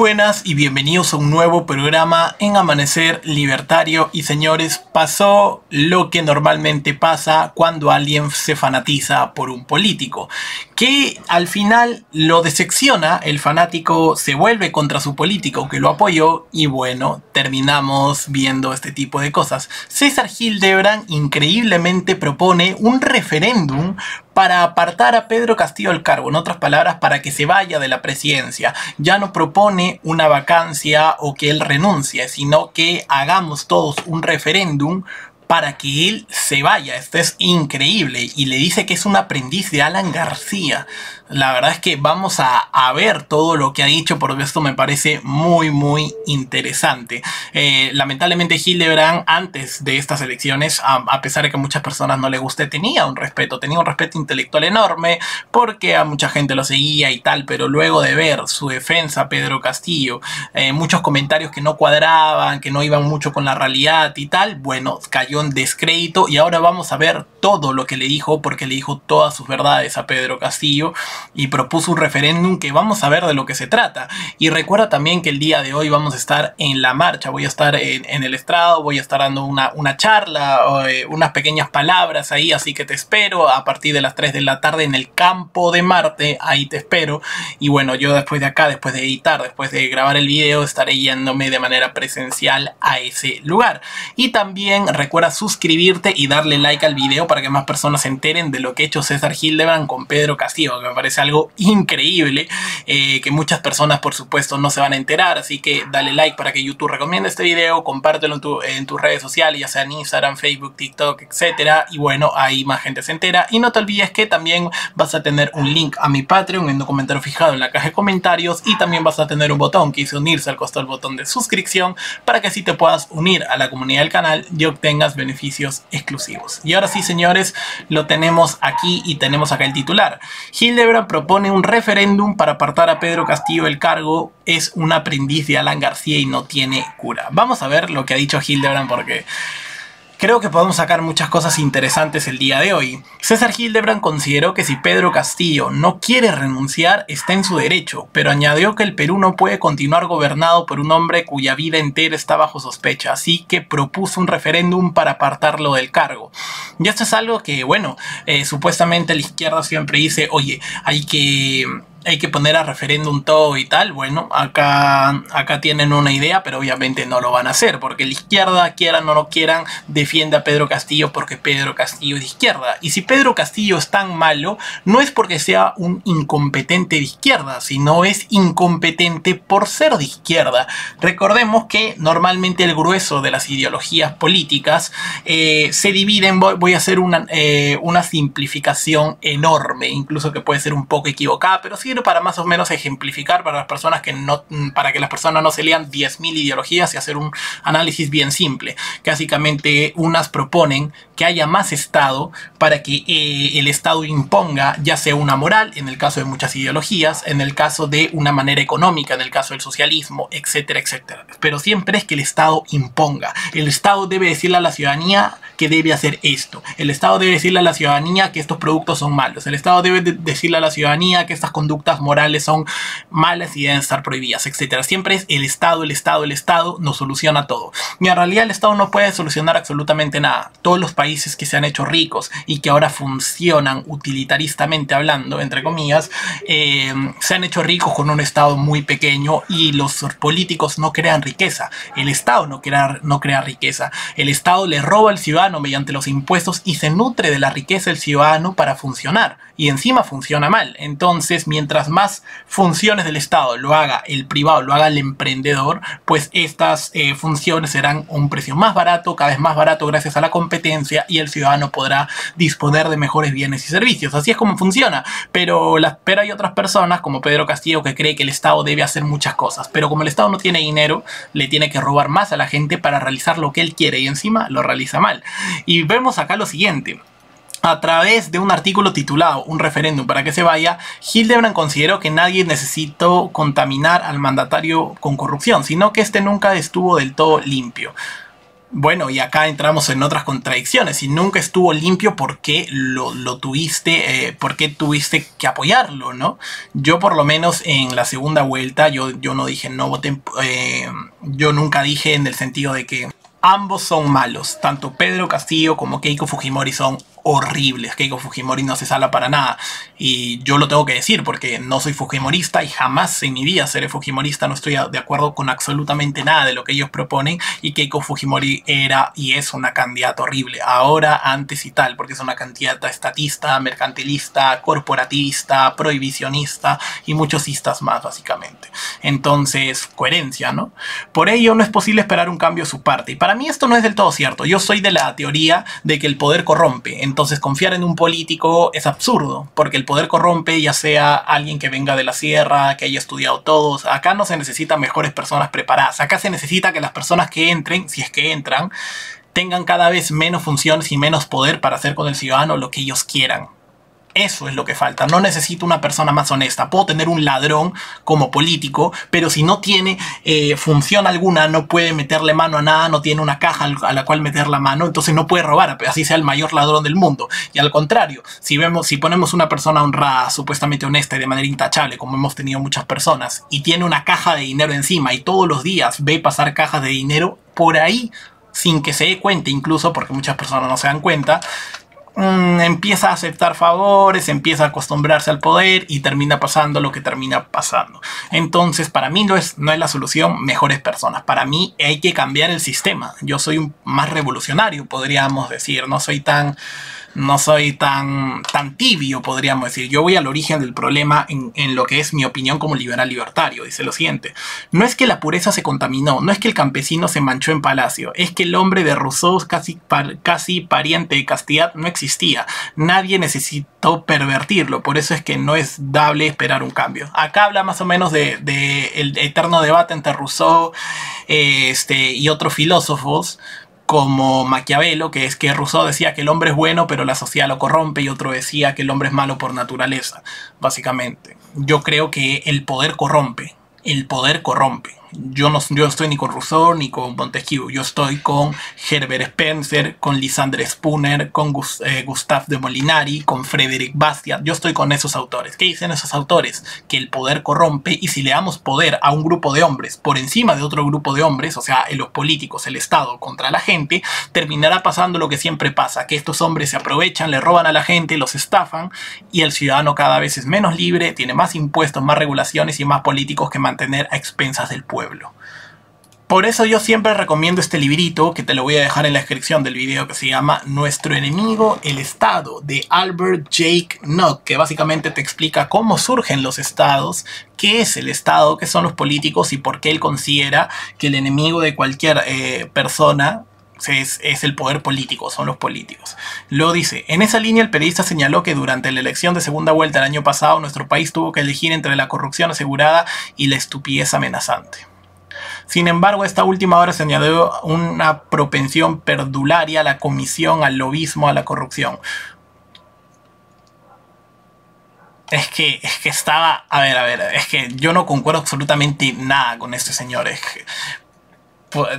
buenas y bienvenidos a un nuevo programa en Amanecer Libertario. Y señores, pasó lo que normalmente pasa cuando alguien se fanatiza por un político. Que al final lo decepciona, el fanático se vuelve contra su político que lo apoyó y bueno, terminamos viendo este tipo de cosas. César Hildebrand increíblemente propone un referéndum para apartar a Pedro Castillo del cargo, en otras palabras, para que se vaya de la presidencia. Ya no propone una vacancia o que él renuncie, sino que hagamos todos un referéndum para que él se vaya. Esto es increíble. Y le dice que es un aprendiz de Alan García la verdad es que vamos a, ver todo lo que ha dicho porque esto me parece muy muy interesante. Eh, lamentablemente Hildebrand antes de estas elecciones, a, pesar de que a muchas personas no le guste, tenía un respeto, tenía un respeto intelectual enorme porque a mucha gente lo seguía y tal, pero luego de ver su defensa Pedro Castillo, eh, muchos comentarios que no cuadraban, que no iban mucho con la realidad y tal, bueno, cayó descrédito y ahora vamos a ver todo lo que le dijo porque le dijo todas sus verdades a Pedro Castillo y propuso un referéndum que vamos a ver de lo que se trata. Y recuerda también que el día de hoy vamos a estar en la marcha, voy a estar en, el estrado, voy a estar dando una, una charla, eh, unas pequeñas palabras ahí, así que te espero a partir de las 3 de la tarde en el campo de Marte, ahí te espero. Y bueno, yo después de acá, después de editar, después de grabar el video, estaré yéndome de manera presencial a ese lugar. Y también recuerda suscribirte y darle like al video para que más personas se enteren de lo que ha hecho César Hildebrand con Pedro Castillo, que me parece algo increíble eh, que muchas personas por supuesto no se van a enterar. Así que dale like para que YouTube recomiende este video compártelo en, tus redes sociales ya sea en Instagram, Facebook, TikTok, etcétera. Y bueno ahí más gente se entera. Y no te olvides que también vas a tener un link a mi Patreon en un comentario fijado en la caja de comentarios. Y también vas a tener un botón que dice unirse al costado del botón de suscripción para que así te puedas unir a la comunidad del canal y obtengas beneficios exclusivos. Y ahora sí señores lo tenemos aquí y tenemos acá el titular. Hildebrand propone un referéndum para apartar a Pedro Castillo del cargo, es un aprendiz de Alan García y no tiene cura. Vamos a ver lo que ha dicho Hildebrand porque Creo que podemos sacar muchas cosas interesantes el día de hoy. César Hildebrand consideró que si Pedro Castillo no quiere renunciar, está en su derecho, pero añadió que el Perú no puede continuar gobernado por un hombre cuya vida entera está bajo sospecha, así que propuso un referéndum para apartarlo del cargo. Y esto es algo que, bueno, eh, supuestamente la izquierda siempre dice, oye, hay que hay que poner a referéndum todo y tal, bueno, acá, acá tienen una idea, pero obviamente no lo van a hacer, porque la izquierda, quieran o no quieran, defiende a Pedro Castillo porque Pedro Castillo es de izquierda. Y si Pedro Castillo es tan malo, no es porque sea un incompetente de izquierda, sino es incompetente por ser de izquierda. Recordemos que normalmente el grueso de las ideologías políticas eh, se dividen, voy, a hacer una, eh, una simplificación enorme, incluso que puede ser un poco equivocada, pero sí para más o menos ejemplificar para las personas que no, para que las personas no se lean 10.000 ideologías y hacer un análisis bien simple. Que básicamente unas proponen que haya más Estado para que eh, el Estado imponga ya sea una moral, en el caso de muchas ideologías, en el caso de una manera económica, en el caso del socialismo, etcétera, etcétera. Pero siempre es que el Estado imponga. El Estado debe decirle a la ciudadanía que debe hacer esto. El Estado debe decirle a la ciudadanía que estos productos son malos. El Estado debe decirle a la ciudadanía que estas conductas morales son malas y deben estar prohibidas, etcétera. Siempre es el Estado, el Estado, el Estado nos soluciona todo. Y en realidad el Estado no puede solucionar absolutamente nada. Todos los países que se han hecho ricos y que ahora funcionan utilitaristamente hablando, entre comillas, eh, se han hecho ricos con un Estado muy pequeño y los políticos no crean riqueza. El Estado no crea, no crea riqueza. El Estado le roba al ciudadano mediante los impuestos y se nutre de la riqueza del ciudadano para funcionar. Y encima funciona mal. Entonces, mientras más funciones del Estado lo haga el privado, lo haga el emprendedor, pues estas eh, funciones serán un precio más barato, cada vez más barato gracias a la competencia y el ciudadano podrá disponer de mejores bienes y servicios. Así es como funciona. Pero, las, pero hay otras personas, como Pedro Castillo, que cree que el Estado debe hacer muchas cosas. Pero como el Estado no tiene dinero, le tiene que robar más a la gente para realizar lo que él quiere y encima lo realiza mal. Y vemos acá lo siguiente a través de un artículo titulado Un referéndum para que se vaya, Hildebrand consideró que nadie necesitó contaminar al mandatario con corrupción, sino que este nunca estuvo del todo limpio. Bueno, y acá entramos en otras contradicciones. Si nunca estuvo limpio, ¿por qué lo, tuviste, eh, por qué tuviste que apoyarlo, no? Yo por lo menos en la segunda vuelta, yo, yo no dije no voten, eh, yo nunca dije en el sentido de que ambos son malos. Tanto Pedro Castillo como Keiko Fujimori son horribles. Keiko Fujimori no se sala para nada. Y yo lo tengo que decir porque no soy Fujimorista y jamás en mi vida seré Fujimorista. No estoy de acuerdo con absolutamente nada de lo que ellos proponen. Y Keiko Fujimori era y es una candidata horrible. Ahora, antes y tal, porque es una candidata estatista, mercantilista, corporativista, prohibicionista y muchos istas más, básicamente. Entonces, coherencia, ¿no? Por ello, no es posible esperar un cambio a su parte. Y para mí esto no es del todo cierto. Yo soy de la teoría de que el poder corrompe. Entonces confiar en un político es absurdo, porque el poder corrompe, ya sea alguien que venga de la sierra, que haya estudiado todos. Acá no se necesitan mejores personas preparadas. Acá se necesita que las personas que entren, si es que entran, tengan cada vez menos funciones y menos poder para hacer con el ciudadano lo que ellos quieran. Eso es lo que falta. No necesito una persona más honesta. Puedo tener un ladrón como político, pero si no tiene eh, función alguna, no puede meterle mano a nada, no tiene una caja a la cual meter la mano, entonces no puede robar, así sea el mayor ladrón del mundo. Y al contrario, si vemos, si ponemos una persona honrada, supuestamente honesta y de manera intachable, como hemos tenido muchas personas, y tiene una caja de dinero encima y todos los días ve pasar cajas de dinero por ahí sin que se dé cuenta, incluso porque muchas personas no se dan cuenta, Mm, empieza a aceptar favores, empieza a acostumbrarse al poder y termina pasando lo que termina pasando. Entonces, para mí no es, no es la solución mejores personas. Para mí hay que cambiar el sistema. Yo soy más revolucionario, podríamos decir. No soy tan no soy tan, tan tibio, podríamos decir. Yo voy al origen del problema en, en, lo que es mi opinión como liberal libertario. Dice lo siguiente, no es que la pureza se contaminó, no es que el campesino se manchó en palacio, es que el hombre de Rousseau, casi, casi pariente de Castilla, no existía. Nadie necesitó pervertirlo, por eso es que no es dable esperar un cambio. Acá habla más o menos de, de el eterno debate entre Rousseau este, y otros filósofos como Maquiavelo, que es que Rousseau decía que el hombre es bueno, pero la sociedad lo corrompe, y otro decía que el hombre es malo por naturaleza, básicamente. Yo creo que el poder corrompe, el poder corrompe yo no, yo estoy ni con Rousseau ni con Montesquieu, yo estoy con Herbert Spencer, con Lisandre Spooner, con eh, Gustave de Molinari, con Frederick Bastiat, yo estoy con esos autores. ¿Qué dicen esos autores? Que el poder corrompe y si le damos poder a un grupo de hombres por encima de otro grupo de hombres, o sea, los políticos, el Estado contra la gente, terminará pasando lo que siempre pasa, que estos hombres se aprovechan, le roban a la gente, los estafan y el ciudadano cada vez es menos libre, tiene más impuestos, más regulaciones y más políticos que mantener a expensas del pueblo. Por eso yo siempre recomiendo este librito, que te lo voy a dejar en la descripción del video, que se llama Nuestro enemigo, el Estado, de Albert Jake Nock, que básicamente te explica cómo surgen los estados, qué es el Estado, qué son los políticos y por qué él considera que el enemigo de cualquier eh, persona es, es, el poder político, son los políticos. Lo dice, en esa línea el periodista señaló que durante la elección de segunda vuelta el año pasado nuestro país tuvo que elegir entre la corrupción asegurada y la estupidez amenazante. Sin embargo, esta última hora se añadió una propensión perdularia a la comisión, al lobismo, a la corrupción. Es que, es que estaba, a ver, a ver, es que yo no concuerdo absolutamente nada con este señor. Es que,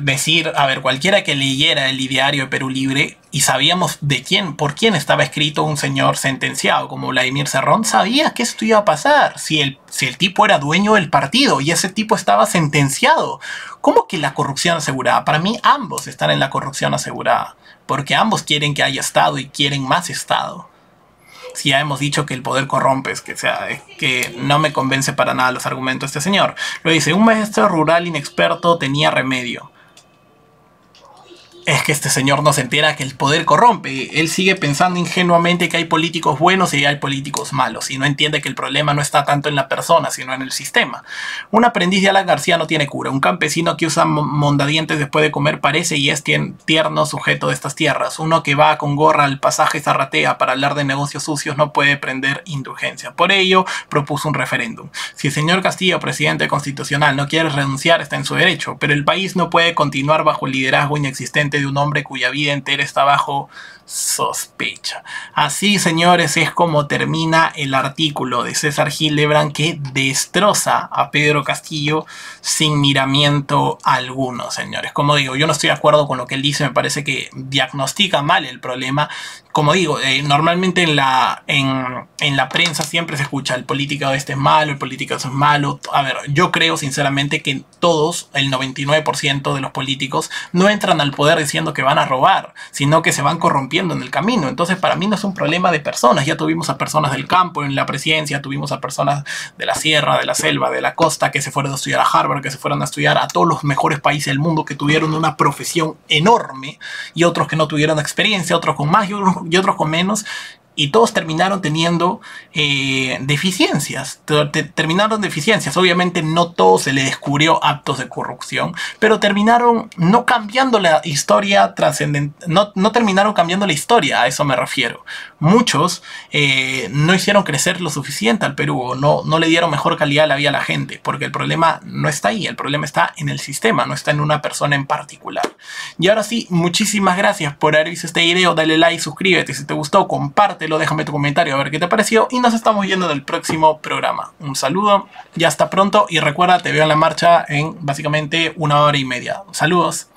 decir, a ver, cualquiera que leyera el diario de Perú Libre y sabíamos de quién, por quién estaba escrito un señor sentenciado como Vladimir Serrón, sabía que esto iba a pasar si el, si el tipo era dueño del partido y ese tipo estaba sentenciado. ¿Cómo que la corrupción asegurada? Para mí ambos están en la corrupción asegurada, porque ambos quieren que haya Estado y quieren más Estado si ya hemos dicho que el poder corrompe, es que, sea, que no me convence para nada los argumentos de este señor. Lo dice, un maestro rural inexperto tenía remedio es que este señor no se entera que el poder corrompe. Él sigue pensando ingenuamente que hay políticos buenos y hay políticos malos y no entiende que el problema no está tanto en la persona, sino en el sistema. Un aprendiz de Alan García no tiene cura. Un campesino que usa mondadientes después de comer parece y es tierno sujeto de estas tierras. Uno que va con gorra al pasaje zarratea para hablar de negocios sucios no puede prender indulgencia. Por ello, propuso un referéndum. Si el señor Castillo, presidente constitucional, no quiere renunciar, está en su derecho, pero el país no puede continuar bajo el liderazgo inexistente de un hombre cuya vida entera está bajo sospecha. Así, señores, es como termina el artículo de César Gildebrand que destroza a Pedro Castillo sin miramiento alguno, señores. Como digo, yo no estoy de acuerdo con lo que él dice, me parece que diagnostica mal el problema. Como digo, eh, normalmente en la, en, en, la prensa siempre se escucha el político este es malo, el político es malo. A ver, yo creo sinceramente que todos, el 99% de los políticos, no entran al poder diciendo que van a robar, sino que se van corrompiendo en el camino. Entonces, para mí no es un problema de personas. Ya tuvimos a personas del campo en la presidencia, tuvimos a personas de la sierra, de la selva, de la costa, que se fueron a estudiar a Harvard, que se fueron a estudiar a todos los mejores países del mundo, que tuvieron una profesión enorme, y otros que no tuvieron experiencia, otros con más y otros con menos y todos terminaron teniendo eh, deficiencias. terminaron deficiencias. Obviamente no todo se le descubrió actos de corrupción, pero terminaron no cambiando la historia trascendente, no, no, terminaron cambiando la historia, a eso me refiero. Muchos eh, no hicieron crecer lo suficiente al Perú, o no, no le dieron mejor calidad a la vida a la gente, porque el problema no está ahí, el problema está en el sistema, no está en una persona en particular. Y ahora sí, muchísimas gracias por haber visto este video, dale like, suscríbete, si te gustó, compártelo déjame tu comentario a ver qué te pareció y nos estamos viendo en el próximo programa. Un saludo y hasta pronto y recuerda, te veo en la marcha en básicamente una hora y media. Saludos.